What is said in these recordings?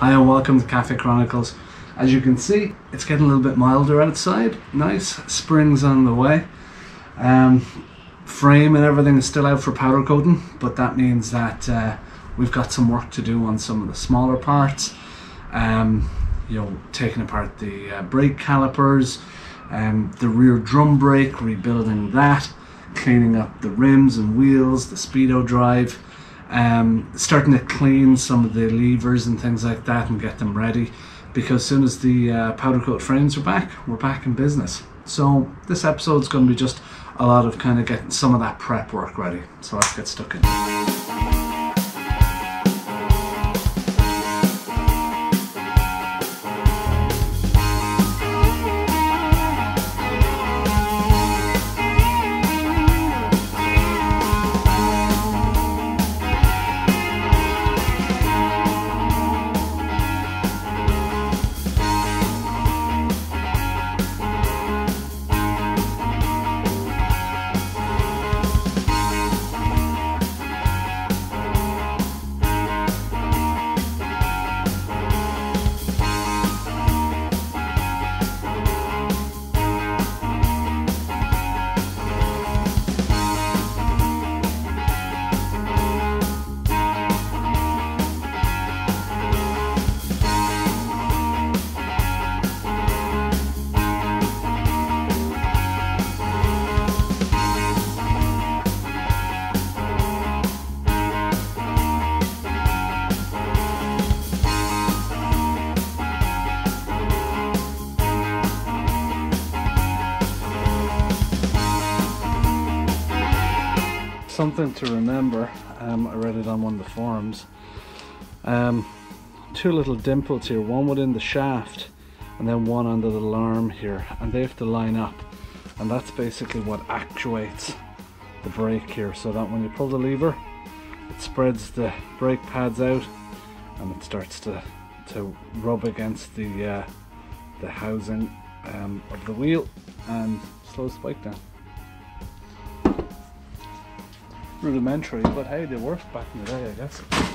Hi and welcome to Cafe Chronicles. As you can see, it's getting a little bit milder outside. Nice, spring's on the way. Um, frame and everything is still out for powder coating, but that means that uh, we've got some work to do on some of the smaller parts. Um, you know, taking apart the uh, brake calipers, um, the rear drum brake, rebuilding that, cleaning up the rims and wheels, the speedo drive, um, starting to clean some of the levers and things like that and get them ready because as soon as the uh, powder coat frames are back, we're back in business. So this episode is going to be just a lot of kind of getting some of that prep work ready. So let's get stuck in. Something to remember. Um, I read it on one of the forums. Um, two little dimples here, one within the shaft and then one under the arm here, and they have to line up. And that's basically what actuates the brake here, so that when you pull the lever, it spreads the brake pads out and it starts to, to rub against the, uh, the housing um, of the wheel and slows the bike down. Rudimentary, but hey, they worked back in the eh, day, I guess.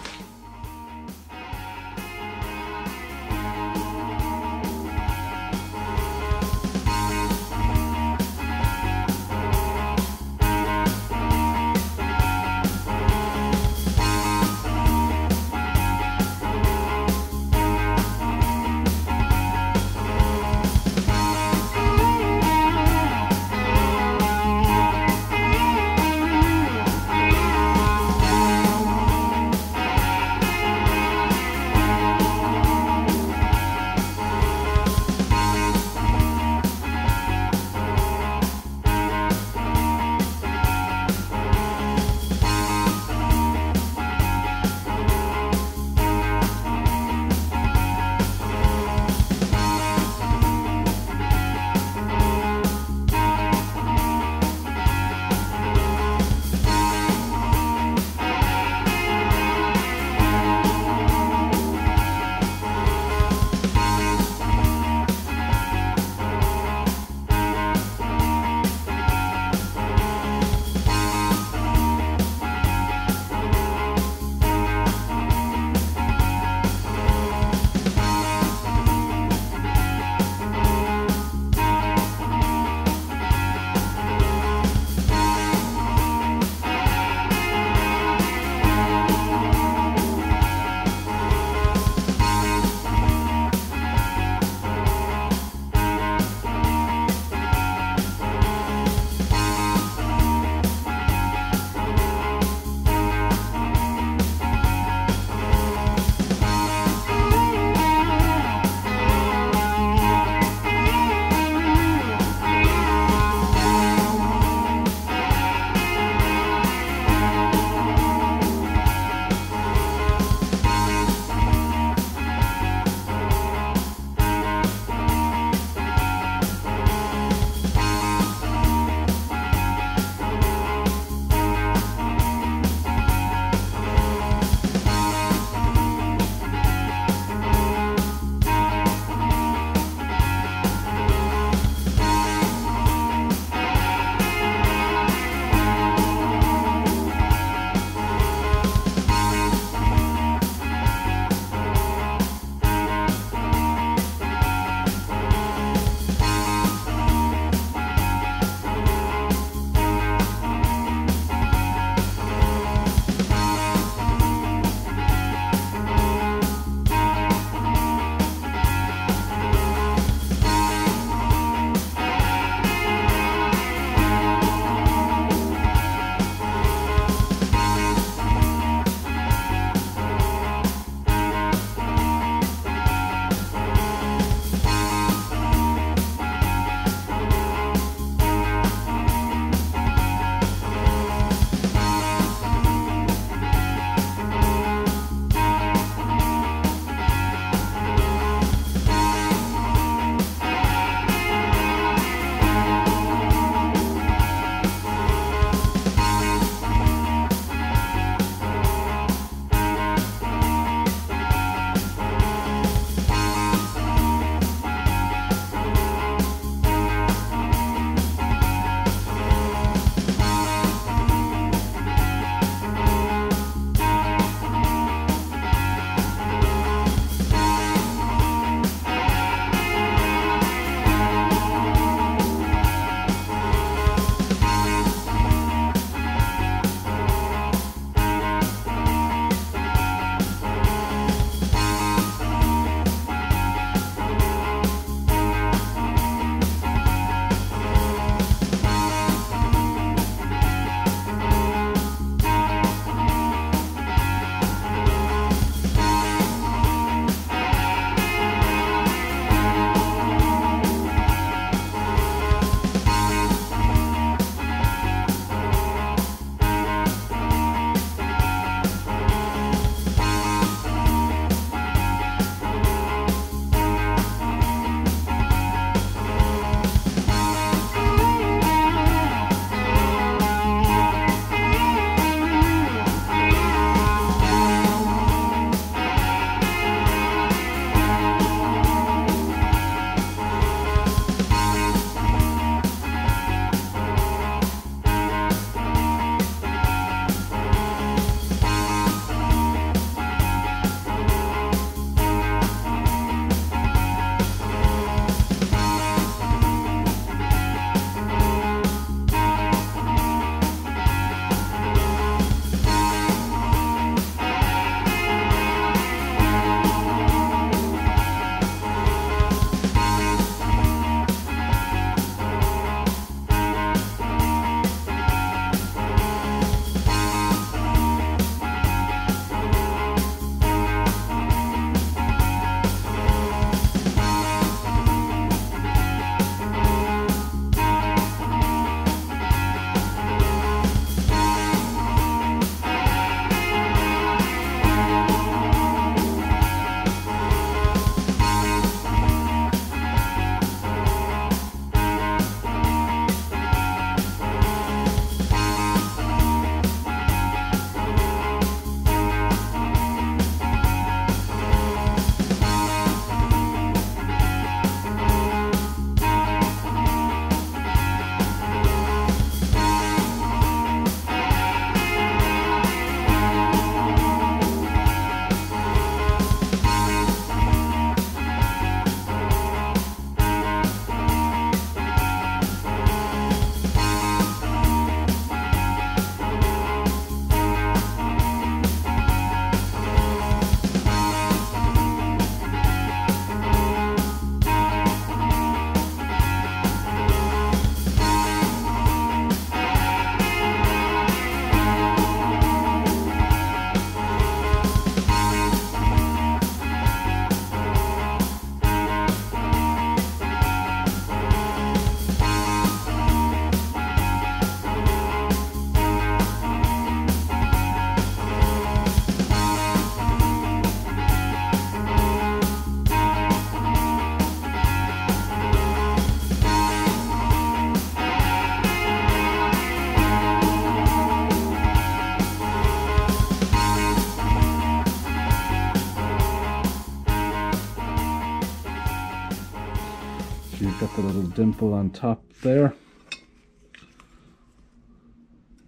Dimple on top there.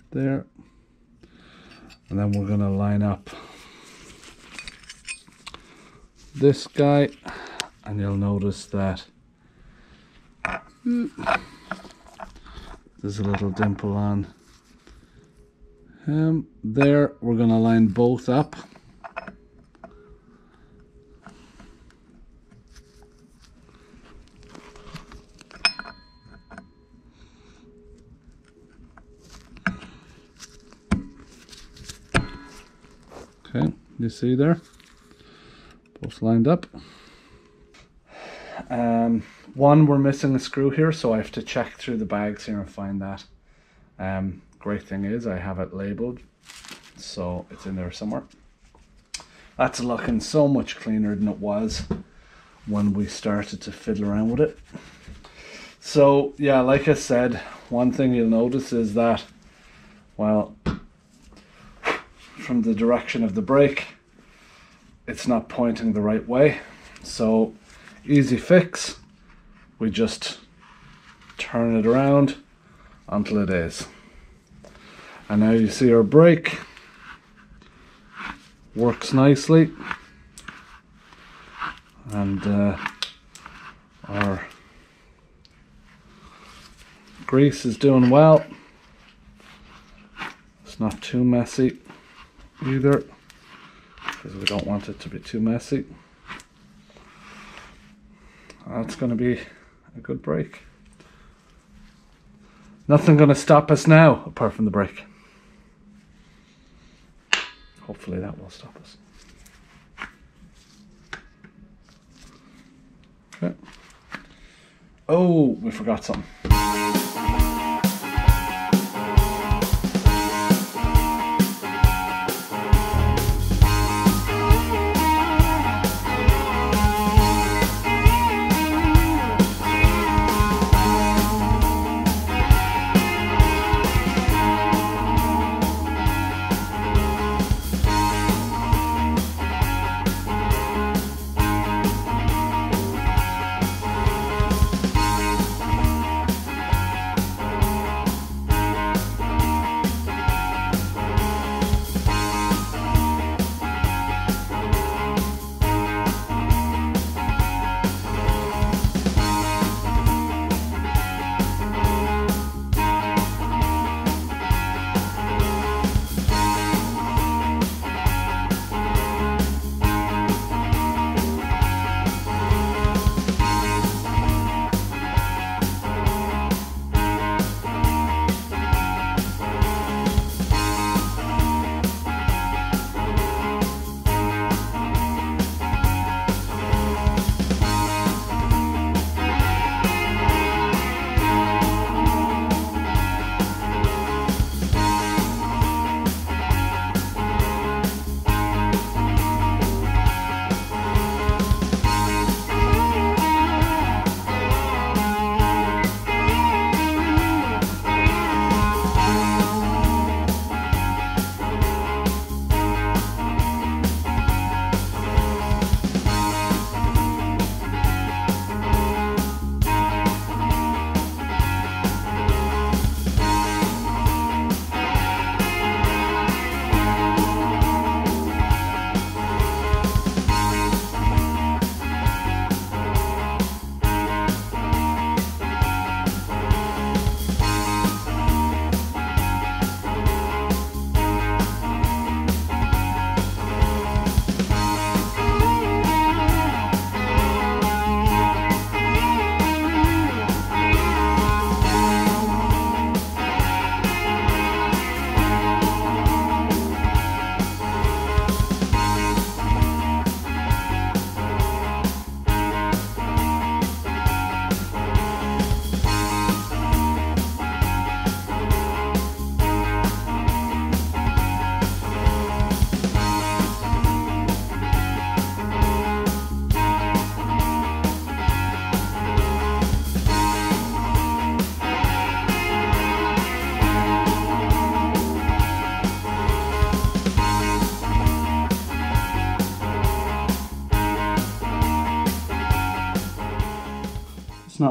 There. And then we're going to line up this guy and you'll notice that there's a little dimple on him. There, we're going to line both up. Okay, you see there? Both lined up. Um, one, we're missing a screw here, so I have to check through the bags here and find that. Um, great thing is I have it labeled, so it's in there somewhere. That's looking so much cleaner than it was when we started to fiddle around with it. So yeah, like I said, one thing you'll notice is that, well, from the direction of the brake, it's not pointing the right way. So easy fix, we just turn it around until it is. And now you see our brake works nicely and uh, our grease is doing well. It's not too messy either because we don't want it to be too messy. That's going to be a good break. Nothing going to stop us now apart from the brake. Hopefully that will stop us. Okay. Oh, we forgot something.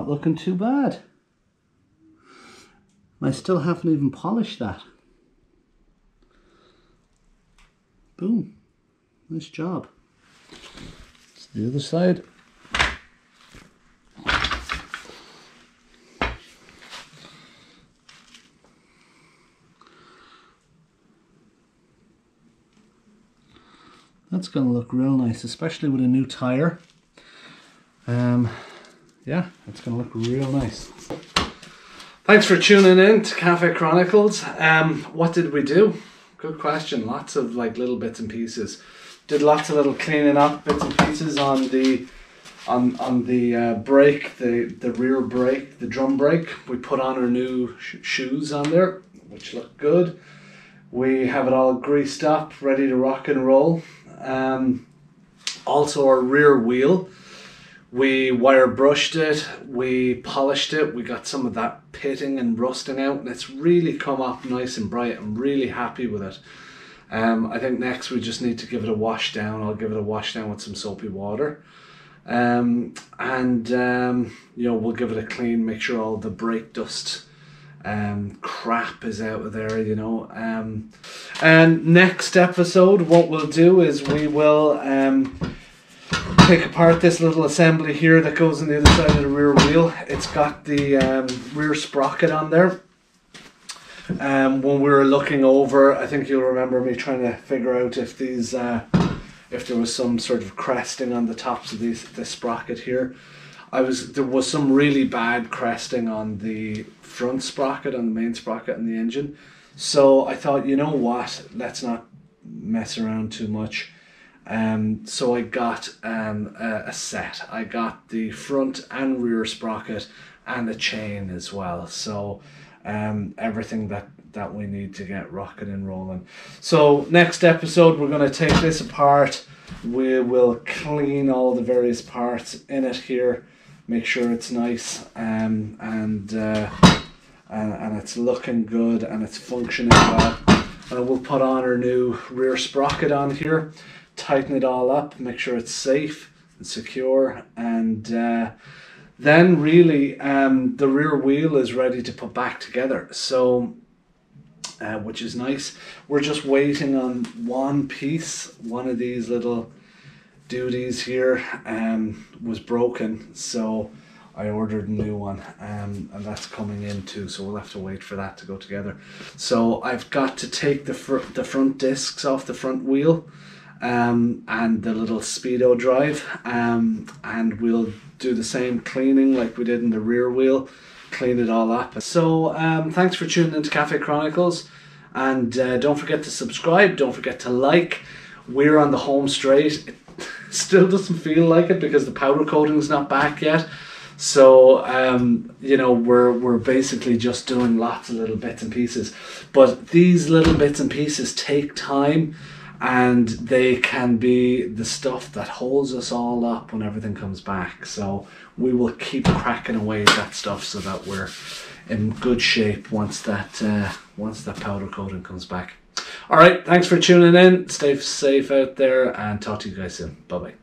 Looking too bad. I still haven't even polished that. Boom. Nice job. It's the other side. That's going to look real nice, especially with a new tire. Um, yeah, it's going to look real nice. Thanks for tuning in to Cafe Chronicles. Um, what did we do? Good question. Lots of like little bits and pieces. Did lots of little cleaning up bits and pieces on the on on the uh, brake, the the rear brake, the drum brake. We put on our new sh- shoes on there, which look good. We have it all greased up, ready to rock and roll. Um, also, our rear wheel we wire brushed it, we polished it, we got some of that pitting and rusting out, and it's really come up nice and bright. I'm really happy with it. Um, I think next we just need to give it a wash down. I'll give it a wash down with some soapy water. Um, and um, you know we'll give it a clean, make sure all the brake dust um, crap is out of there, you know. Um, and next episode, what we'll do is we will um, take apart this little assembly here that goes on the other side of the rear wheel. It's got the um, rear sprocket on there. Um, when we were looking over, I think you'll remember me trying to figure out if these, uh, if there was some sort of cresting on the tops of these, this sprocket here. I was there was some really bad cresting on the front sprocket, on the main sprocket, and the engine. So I thought, you know what, let's not mess around too much. Um, so I got um, a, a, set. I got the front and rear sprocket and a chain as well. So um, everything that that we need to get rocking and rolling. So next episode we're going to take this apart. We will clean all the various parts in it here, make sure it's nice um, and, uh, and and it's looking good and it's functioning well. And we'll put on our new rear sprocket on here tighten it all up, make sure it's safe and secure, and uh, then really um, the rear wheel is ready to put back together. So, uh, which is nice. We're just waiting on one piece, one of these little duties here um, was broken, so I ordered a new one, um, and that's coming in too. So we'll have to wait for that to go together. So I've got to take the fr- the front discs off the front wheel um, and the little speedo drive um, and we'll do the same cleaning like we did in the rear wheel clean it all up. So um, thanks for tuning into cafe chronicles and uh, don't forget to subscribe don't forget to like. We're on the home straight. It still doesn't feel like it because the powder coating's not back yet. So um, you know we're we're basically just doing lots of little bits and pieces. But these little bits and pieces take time and they can be the stuff that holds us all up when everything comes back. So we will keep cracking away at that stuff so that we're in good shape once that uh, once that powder coating comes back. All right, thanks for tuning in. Stay safe out there, and talk to you guys soon. Bye bye.